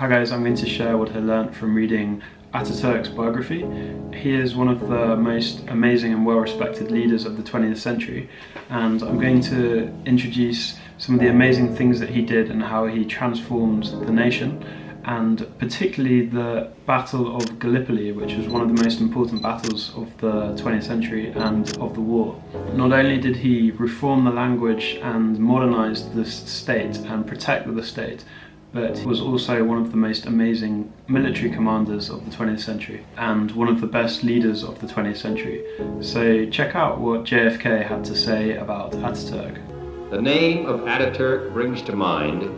Hi guys, I'm going to share what I learnt from reading Ataturk's biography. He is one of the most amazing and well-respected leaders of the 20th century and I'm going to introduce some of the amazing things that he did and how he transformed the nation and particularly the Battle of Gallipoli, which was one of the most important battles of the 20th century and of the war. Not only did he reform the language and modernize the state and protect the state, but was also one of the most amazing military commanders of the 20th century and one of the best leaders of the 20th century. So check out what JFK had to say about Ataturk. The name of Ataturk brings to mind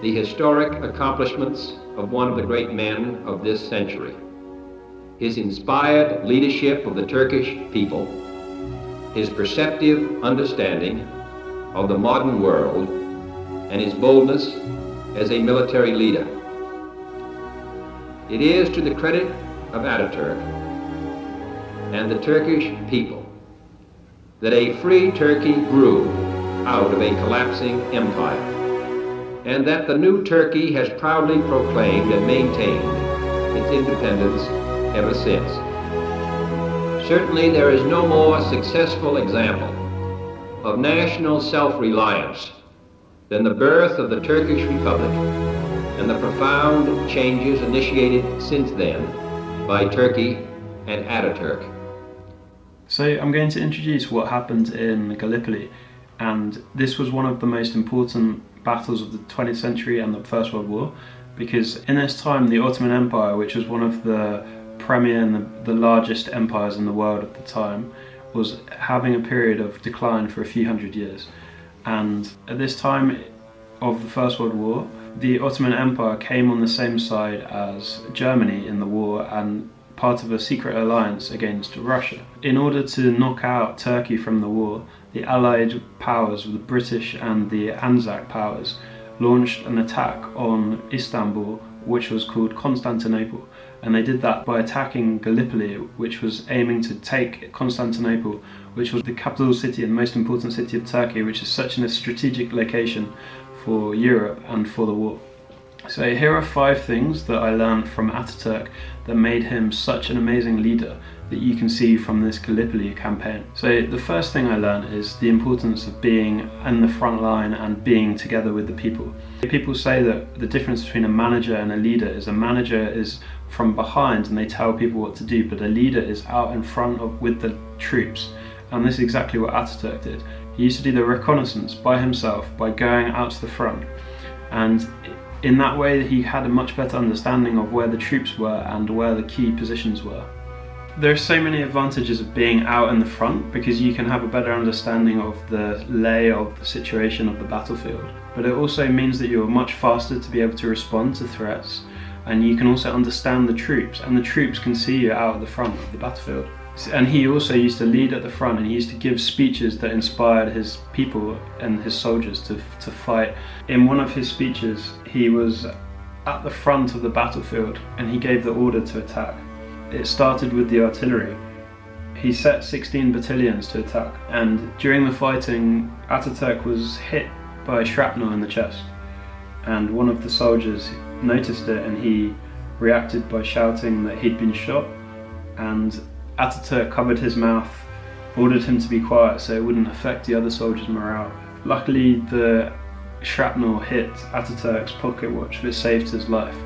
the historic accomplishments of one of the great men of this century. His inspired leadership of the Turkish people, his perceptive understanding of the modern world, and his boldness as a military leader. It is to the credit of Ataturk and the Turkish people that a free Turkey grew out of a collapsing empire, and that the new Turkey has proudly proclaimed and maintained its independence ever since. Certainly there is no more successful example of national self-reliance than the birth of the Turkish Republic and the profound changes initiated since then by Turkey and Ataturk. So I'm going to introduce what happened in Gallipoli and this was one of the most important battles of the 20th century and the First World War because in this time the Ottoman Empire, which was one of the premier and the, the largest empires in the world at the time, was having a period of decline for a few hundred years. And at this time of the First World War, the Ottoman Empire came on the same side as Germany in the war and part of a secret alliance against Russia. In order to knock out Turkey from the war, the Allied powers, the British and the Anzac powers, launched an attack on Istanbul, which was called Constantinople. And they did that by attacking Gallipoli, which was aiming to take Constantinople, which was the capital city and most important city of Turkey, which is such a strategic location for Europe and for the war. So here are five things that I learned from Ataturk that made him such an amazing leader that you can see from this Gallipoli campaign. So the first thing I learned is the importance of being in the front line and being together with the people. People say that the difference between a manager and a leader is a manager is from behind and they tell people what to do, but a leader is out in front of with the troops. And this is exactly what Ataturk did. He used to do the reconnaissance by himself by going out to the front. And in that way, he had a much better understanding of where the troops were and where the key positions were. There are so many advantages of being out in the front because you can have a better understanding of the lay of the situation of the battlefield. But it also means that you're much faster to be able to respond to threats and you can also understand the troops and the troops can see you out at the front of the battlefield. And he also used to lead at the front and he used to give speeches that inspired his people and his soldiers to, to fight. In one of his speeches, he was at the front of the battlefield and he gave the order to attack. It started with the artillery. He set 16 battalions to attack and during the fighting, Ataturk was hit by shrapnel in the chest and one of the soldiers noticed it and he reacted by shouting that he'd been shot and Ataturk covered his mouth, ordered him to be quiet so it wouldn't affect the other soldiers' morale. Luckily, the shrapnel hit Ataturk's pocket watch, which saved his life.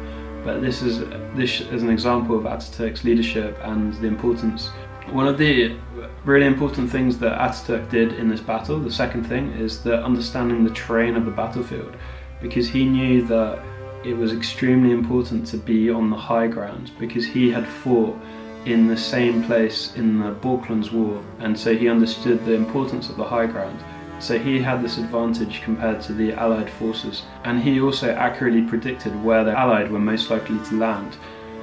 But this is this is an example of Ataturk's leadership and the importance. One of the really important things that Ataturk did in this battle, the second thing, is the understanding the terrain of the battlefield, because he knew that it was extremely important to be on the high ground because he had fought in the same place in the Balkans War, and so he understood the importance of the high ground. So he had this advantage compared to the Allied forces, and he also accurately predicted where the Allied were most likely to land.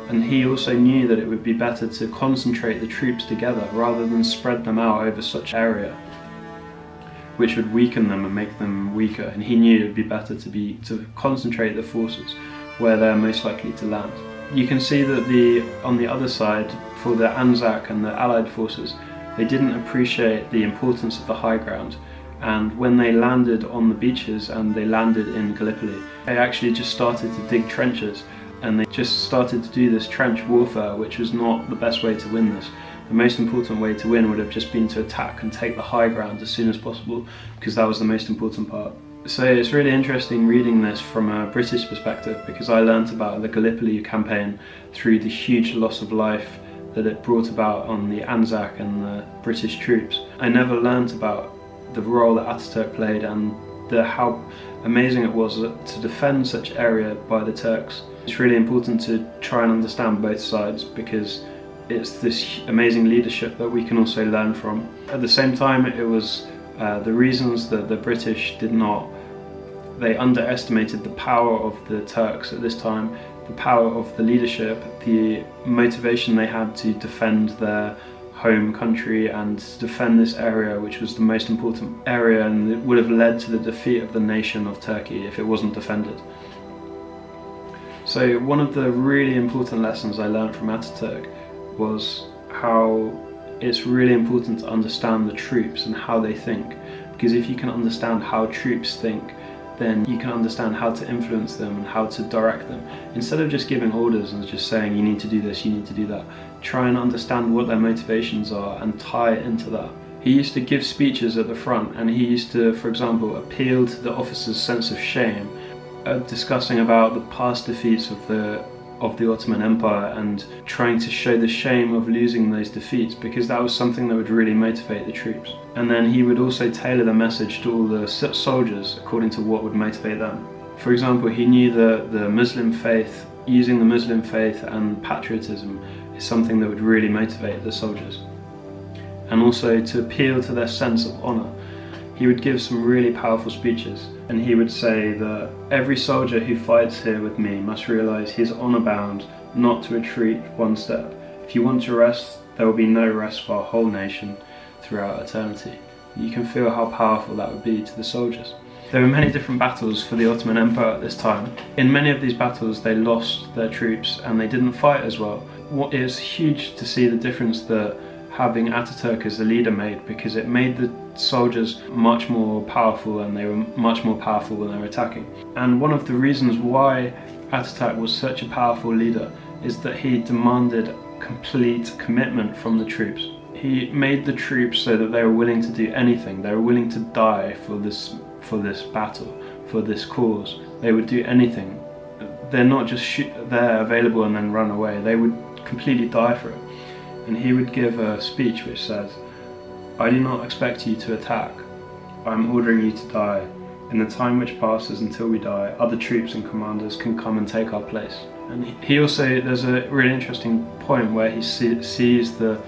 And he also knew that it would be better to concentrate the troops together rather than spread them out over such area, which would weaken them and make them weaker. And he knew it would be better to be to concentrate the forces where they're most likely to land. You can see that the on the other side, for the Anzac and the Allied forces, they didn't appreciate the importance of the high ground and when they landed on the beaches and they landed in Gallipoli, they actually just started to dig trenches and they just started to do this trench warfare, which was not the best way to win this. The most important way to win would have just been to attack and take the high ground as soon as possible, because that was the most important part. So it's really interesting reading this from a British perspective, because I learnt about the Gallipoli campaign through the huge loss of life that it brought about on the Anzac and the British troops. I never learnt about the role that Ataturk played and the, how amazing it was to defend such area by the Turks. It's really important to try and understand both sides because it's this amazing leadership that we can also learn from. At the same time, it was uh, the reasons that the British did not, they underestimated the power of the Turks at this time, the power of the leadership, the motivation they had to defend their home country and defend this area, which was the most important area and it would have led to the defeat of the nation of Turkey if it wasn't defended. So one of the really important lessons I learned from Ataturk was how it's really important to understand the troops and how they think. Because if you can understand how troops think, then you can understand how to influence them and how to direct them. Instead of just giving orders and just saying you need to do this, you need to do that, try and understand what their motivations are and tie it into that. He used to give speeches at the front and he used to, for example, appeal to the officers' sense of shame, uh, discussing about the past defeats of the of the Ottoman Empire and trying to show the shame of losing those defeats because that was something that would really motivate the troops. And then he would also tailor the message to all the soldiers according to what would motivate them. For example, he knew that the Muslim faith, using the Muslim faith and patriotism is something that would really motivate the soldiers. And also to appeal to their sense of honour he would give some really powerful speeches and he would say that every soldier who fights here with me must realize he is honor bound not to retreat one step. If you want to rest, there will be no rest for our whole nation throughout eternity. You can feel how powerful that would be to the soldiers. There were many different battles for the Ottoman Empire at this time. In many of these battles they lost their troops and they didn't fight as well. It is huge to see the difference that having Ataturk as the leader made because it made the soldiers much more powerful and they were much more powerful when they were attacking. And one of the reasons why Ataturk was such a powerful leader is that he demanded complete commitment from the troops. He made the troops so that they were willing to do anything. They were willing to die for this for this battle, for this cause. They would do anything. They're not just there available and then run away. They would completely die for it and he would give a speech which says, I do not expect you to attack. I am ordering you to die. In the time which passes until we die, other troops and commanders can come and take our place. And he also, there's a really interesting point where he see, sees the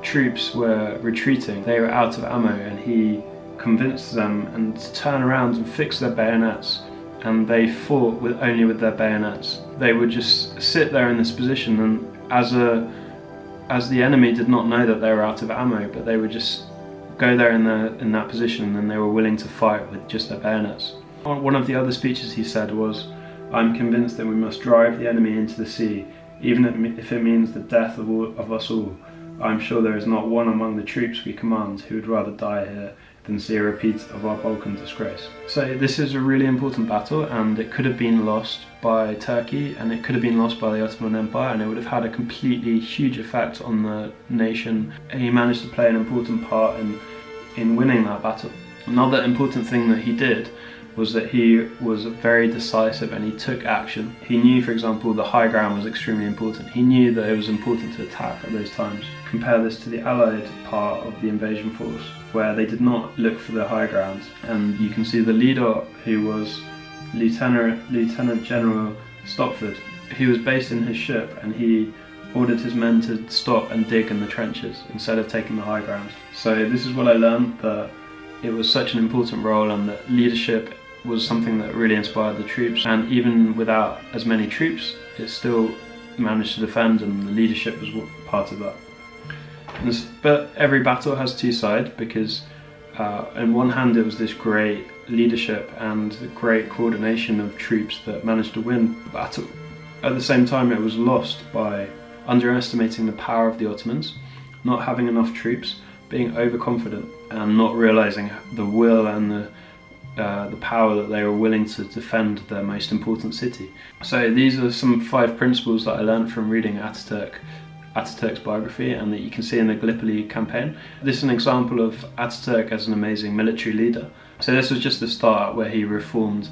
troops were retreating. They were out of ammo and he convinced them and to turn around and fix their bayonets and they fought with only with their bayonets. They would just sit there in this position and as a as the enemy did not know that they were out of ammo, but they would just go there in, the, in that position and they were willing to fight with just their bayonets. One of the other speeches he said was, I'm convinced that we must drive the enemy into the sea, even if it means the death of, all, of us all. I'm sure there is not one among the troops we command who would rather die here than see a repeat of our Balkan disgrace. So this is a really important battle and it could have been lost by Turkey and it could have been lost by the Ottoman Empire and it would have had a completely huge effect on the nation. And he managed to play an important part in, in winning that battle. Another important thing that he did was that he was very decisive and he took action. He knew, for example, the high ground was extremely important. He knew that it was important to attack at those times. Compare this to the Allied part of the invasion force, where they did not look for the high ground. And you can see the leader, who was Lieutenant, Lieutenant General Stopford. He was based in his ship and he ordered his men to stop and dig in the trenches instead of taking the high ground. So this is what I learned that it was such an important role and that leadership was something that really inspired the troops and even without as many troops it still managed to defend and the leadership was part of that. but every battle has two sides because uh, on one hand it was this great leadership and great coordination of troops that managed to win the battle. At the same time it was lost by underestimating the power of the Ottomans, not having enough troops, being overconfident and not realizing the will and the uh, the power that they were willing to defend their most important city. So these are some five principles that I learned from reading Ataturk Ataturk's biography and that you can see in the Gallipoli campaign. This is an example of Ataturk as an amazing military leader. So this was just the start where he reformed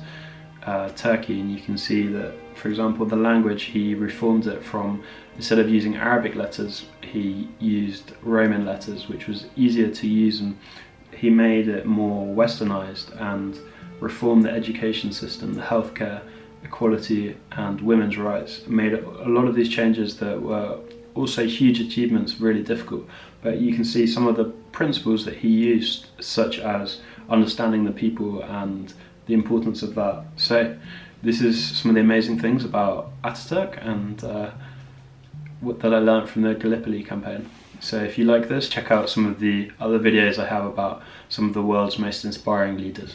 uh, Turkey and you can see that, for example, the language he reformed it from, instead of using Arabic letters, he used Roman letters, which was easier to use and he made it more westernized and reformed the education system, the healthcare, equality and women's rights. Made a lot of these changes that were also huge achievements really difficult. But you can see some of the principles that he used, such as understanding the people and the importance of that. So this is some of the amazing things about Ataturk and uh, what, that I learned from the Gallipoli campaign. So if you like this, check out some of the other videos I have about some of the world's most inspiring leaders.